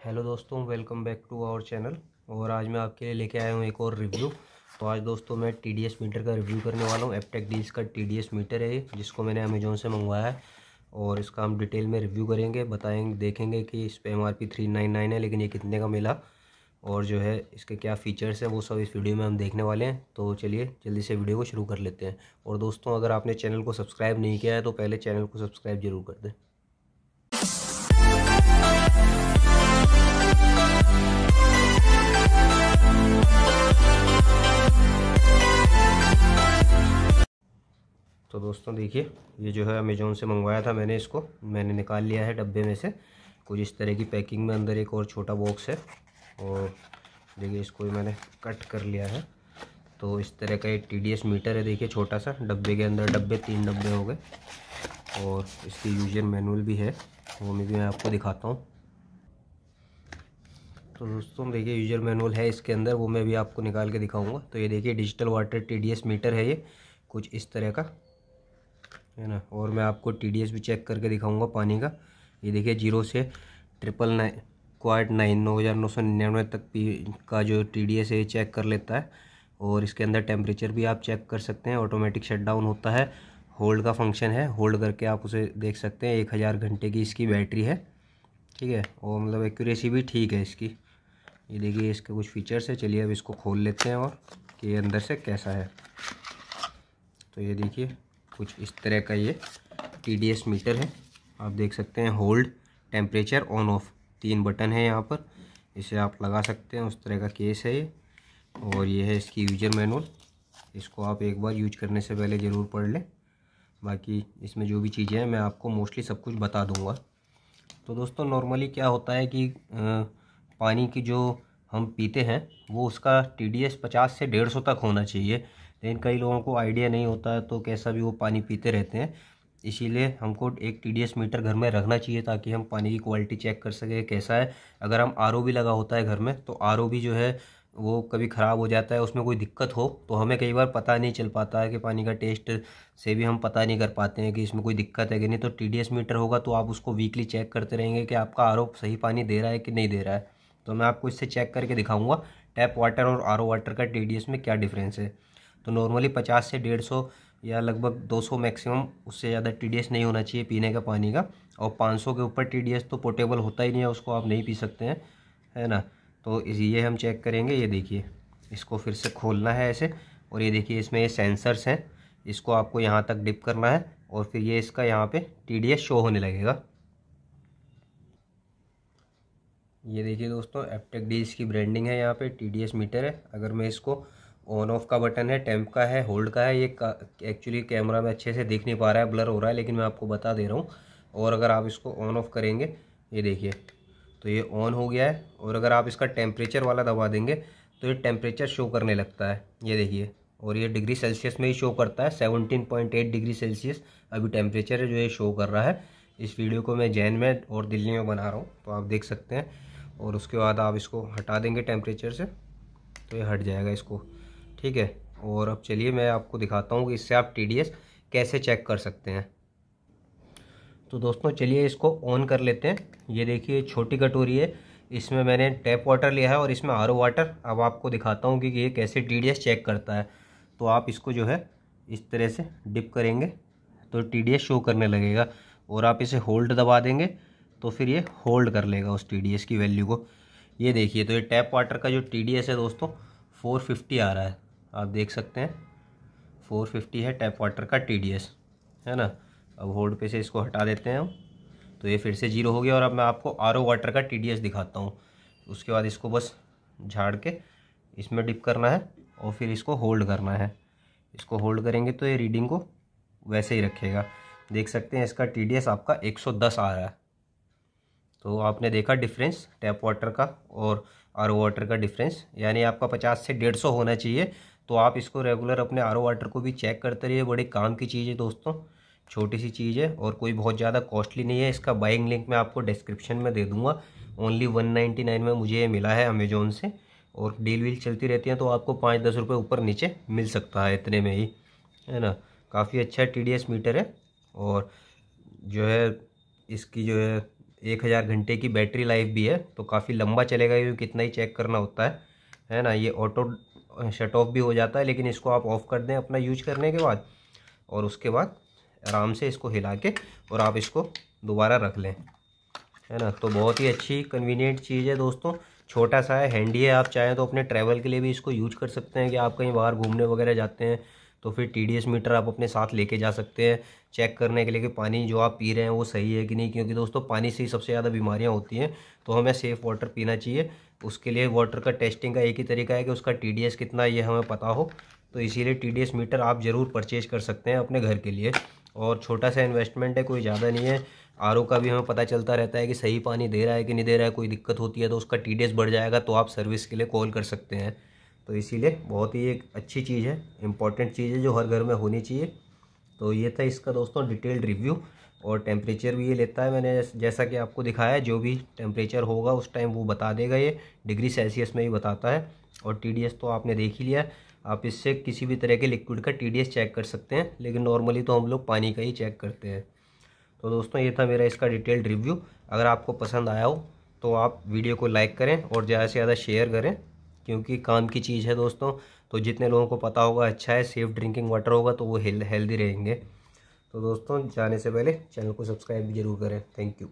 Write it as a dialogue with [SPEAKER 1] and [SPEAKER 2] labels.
[SPEAKER 1] Hello दोस्तों, welcome back to our channel. और आज मैं आपके लिए लेके आया हूँ एक और रिव्यू। तो आज दोस्तों मैं टी डी एस मीटर का रिव्यू करने वाला हूँ। एपटेक डील्स का टी डी एस मीटर है जिसको मैंने अमेजोन से मंगवाया है। और इसका हम डिटेल में रिव्यू करेंगे, बताएँगे, देखेंगे कि इस पर M R three nine nine है, लेकिन ये कितने का मिला। और जो है, इसके क्या फ़ीचर्स हैं, वो सब इस वीडियो में हम देखने वाले हैं। तो चलिए, जल्दी से वीडियो को शुरू कर लेते हैं। और दोस्तों, अगर आपने चैनल को सब्सक्राइब नहीं किया है तो पहले चैनल को सब्सक्राइब ज़रूर कर दें। तो दोस्तों देखिए, ये जो है अमेज़ोन से मंगवाया था मैंने इसको। मैंने निकाल लिया है डब्बे में से। कुछ इस तरह की पैकिंग में अंदर एक और छोटा बॉक्स है। और देखिए, इसको भी मैंने कट कर लिया है। तो इस तरह का एक टी मीटर है, देखिए छोटा सा डब्बे के अंदर डब्बे, तीन डब्बे हो गए। और इसकी यूज़र मैनुअल भी है। वो मैं भी मैं आपको दिखाता हूँ। तो दोस्तों, देखिए यूज़र मैनुअल है इसके अंदर। वो मैं भी आपको निकाल के दिखाऊँगा। तो ये देखिए डिजिटल वाटर TDS मीटर है ये। कुछ इस तरह का। है ना? और मैं आपको TDS भी चेक करके दिखाऊँगा पानी का। ये देखिए ज़ीरो से ट्रिपल नाइन क्वाड नाइन नौ हज़ार नौ सौ निन्यानवे तक पी का जो टी डी एस है चेक कर लेता है। और इसके अंदर टेम्परेचर भी आप चेक कर सकते हैं। ऑटोमेटिक शट डाउन होता है। होल्ड का फ़ंक्शन है। होल्ड करके आप उसे देख सकते हैं। एक हज़ार घंटे की इसकी बैटरी है। ठीक है? और मतलब एक्यूरेसी भी ठीक है इसकी। ये देखिए, इसके कुछ फीचर्स है। चलिए अब इसको खोल लेते हैं और कि अंदर से कैसा है। तो ये देखिए। कुछ इस तरह का ये TDS मीटर है। आप देख सकते हैं होल्ड टेम्परेचर ऑन ऑफ़ तीन बटन है यहाँ पर। इसे आप लगा सकते हैं। उस तरह का केस है ये। और ये है इसकी यूज़र मैनुअल इसको आप एक बार यूज़ करने से पहले ज़रूर पढ़ लें। बाकी इसमें जो भी चीज़ें हैं, मैं आपको मोस्टली सब कुछ बता दूँगा। तो दोस्तों नॉर्मली क्या होता है कि पानी की जो हम पीते हैं, वो उसका टी डी एस पचास से डेढ़ सौ तक होना चाहिए। लेकिन कई लोगों को आइडिया नहीं होता है तो कैसा भी वो पानी पीते रहते हैं। इसीलिए हमको एक टी डी एस मीटर घर में रखना चाहिए, ताकि हम पानी की क्वालिटी चेक कर सकें कैसा है। अगर हम आर ओ भी लगा होता है घर में तो आर ओ भी जो है, वो कभी ख़राब हो जाता है, उसमें कोई दिक्कत हो तो हमें कई बार पता नहीं चल पाता है कि पानी का टेस्ट से भी हम पता नहीं कर पाते हैं कि इसमें कोई दिक्कत है कि नहीं। तो टी डी एस मीटर होगा तो आप उसको वीकली चेक करते रहेंगे कि आपका आर ओ सही पानी दे रहा है कि नहीं दे रहा है। तो मैं आपको इससे चेक करके दिखाऊँगा टैप वाटर और आरओ वाटर का टीडीएस में क्या डिफरेंस है। तो नॉर्मली पचास से डेढ़ सौ या लगभग 200 मैक्सिमम उससे ज़्यादा टीडीएस नहीं होना चाहिए पीने का पानी का। और 500 के ऊपर टीडीएस तो पोर्टेबल होता ही नहीं है, उसको आप नहीं पी सकते हैं, है ना? तो ये हम चेक करेंगे, ये देखिए, इसको फिर से खोलना है ऐसे। और ये देखिए, इसमें ये सेंसर्स हैं, इसको आपको यहाँ तक डिप करना है और फिर ये इसका यहाँ पे टी शो होने लगेगा। ये देखिए दोस्तों एपटेक डी की ब्रांडिंग है यहाँ पे टीडीएस मीटर है। अगर मैं इसको ऑन ऑफ़ का बटन है टेम्प का है होल्ड का है, ये एक्चुअली कैमरा में अच्छे से देख नहीं पा रहा है ब्लर हो रहा है, लेकिन मैं आपको बता दे रहा हूँ। और अगर आप इसको ऑन ऑफ़ करेंगे, ये देखिए तो ये ऑन हो गया है। और अगर आप इसका टेम्परेचर वाला दबा देंगे तो ये टेम्परेचर शो करने लगता है। ये देखिए, और ये डिग्री सेल्सियस में ही शो करता है seventeen point eight degree Celsius अभी टेम्परेचर है जो ये शो कर रहा है। इस वीडियो को मैं जैन में और दिल्ली में बना रहा हूँ तो आप देख सकते हैं। और उसके बाद आप इसको हटा देंगे टेम्परेचर से तो ये हट जाएगा इसको। ठीक है? और अब चलिए मैं आपको दिखाता हूँ कि इससे आप टीडीएस कैसे चेक कर सकते हैं। तो दोस्तों, चलिए इसको ऑन कर लेते हैं। ये देखिए, छोटी कटोरी है। इसमें मैंने टैप वाटर लिया है और इसमें आरओ वाटर अब आपको दिखाता हूँ कि ये कैसे टीडीएस चेक करता है। तो आप इसको जो है, इस तरह से डिप करेंगे तो टीडीएस शो करने लगेगा। और आप इसे होल्ड दबा देंगे। तो फिर ये होल्ड कर लेगा उस टीडीएस की वैल्यू को। ये देखिए तो ये टैप वाटर का जो टीडीएस है दोस्तों फोर फिफ्टी आ रहा है। आप देख सकते हैं फोर फिफ्टी है टैप वाटर का टीडीएस है ना? अब होल्ड पे से इसको हटा देते हैं हम। तो ये फिर से ज़ीरो हो गया और अब मैं आपको आरओ वाटर का टीडीएस दिखाता हूँ। उसके बाद इसको बस झाड़ के इसमें डिप करना है और फिर इसको होल्ड करना है। इसको होल्ड करेंगे तो ये रीडिंग को वैसे ही रखेगा। देख सकते हैं इसका टीडीएस आपका 110 आ रहा है। तो आपने देखा डिफरेंस टैप वाटर का और आरओ वाटर का डिफरेंस यानी आपका 50 से डेढ़ सौ होना चाहिए। तो आप इसको रेगुलर अपने आरओ वाटर को भी चेक करते रहिए, बड़े काम की चीज़ है दोस्तों। छोटी सी चीज़ है और कोई बहुत ज़्यादा कॉस्टली नहीं है। इसका बाइंग लिंक मैं आपको डिस्क्रिप्शन में दे दूँगा। ओनली वन नाइन्टी नाइन में मुझे ये मिला है अमेजोन से और डील वील चलती रहती है तो आपको पाँच दस रुपये ऊपर नीचे मिल सकता है इतने में ही, है ना? काफ़ी अच्छा टीडीएस मीटर है और जो है, इसकी जो है एक हज़ार घंटे की बैटरी लाइफ भी है तो काफ़ी लंबा चलेगा क्योंकि कितना ही चेक करना होता है। है ना, ये ऑटो शट ऑफ़ भी हो जाता है, लेकिन इसको आप ऑफ़ कर दें अपना यूज़ करने के बाद, और उसके बाद आराम से इसको हिला के, और आप इसको दोबारा रख लें। है ना तो बहुत ही अच्छी कन्वीनियंट चीज़ है दोस्तों। छोटा सा है हैंडी है, आप चाहें तो अपने ट्रैवल के लिए भी इसको यूज़ कर सकते हैं, कि आप कहीं बाहर घूमने वगैरह जाते हैं तो फिर टीडीएस मीटर आप अपने साथ लेके जा सकते हैं। चेक करने के लिए कि पानी जो आप पी रहे हैं वो सही है कि नहीं, क्योंकि दोस्तों पानी से ही सबसे ज़्यादा बीमारियाँ होती हैं। तो हमें सेफ़ वाटर पीना चाहिए। उसके लिए वाटर का टेस्टिंग का एक ही तरीका है कि उसका टीडीएस कितना ये हमें पता हो। तो इसीलिए टीडीएस मीटर आप ज़रूर परचेज कर सकते हैं अपने घर के लिए। और छोटा सा इन्वेस्टमेंट है, कोई ज़्यादा नहीं है। आरओ का भी हमें पता चलता रहता है कि सही पानी दे रहा है कि नहीं दे रहा है, कोई दिक्कत होती है तो उसका टीडीएस बढ़ जाएगा तो आप सर्विस के लिए कॉल कर सकते हैं। तो इसीलिए बहुत ही एक अच्छी चीज़ है इंपॉर्टेंट चीज़ है जो हर घर में होनी चाहिए। तो ये था इसका दोस्तों डिटेल्ड रिव्यू और टेम्परेचर भी ये लेता है मैंने, जैसा कि आपको दिखाया है, जो भी टेम्परेचर होगा उस टाइम वो बता देगा ये डिग्री सेल्सियस में ही बताता है। और टीडीएस तो आपने देख ही लिया, आप इससे किसी भी तरह के लिक्विड का टीडीएस चेक कर सकते हैं, लेकिन नॉर्मली तो हम लोग पानी का ही चेक करते हैं। तो दोस्तों ये था मेरा इसका डिटेल्ड रिव्यू अगर आपको पसंद आया हो तो आप वीडियो को लाइक करें और ज़्यादा से ज़्यादा शेयर करें। क्योंकि काम की चीज़ है दोस्तों तो जितने लोगों को पता होगा अच्छा है सेफ़ ड्रिंकिंग वाटर होगा तो वो हेल्दी रहेंगे। तो दोस्तों, जाने से पहले चैनल को सब्सक्राइब भी ज़रूर करें। Thank you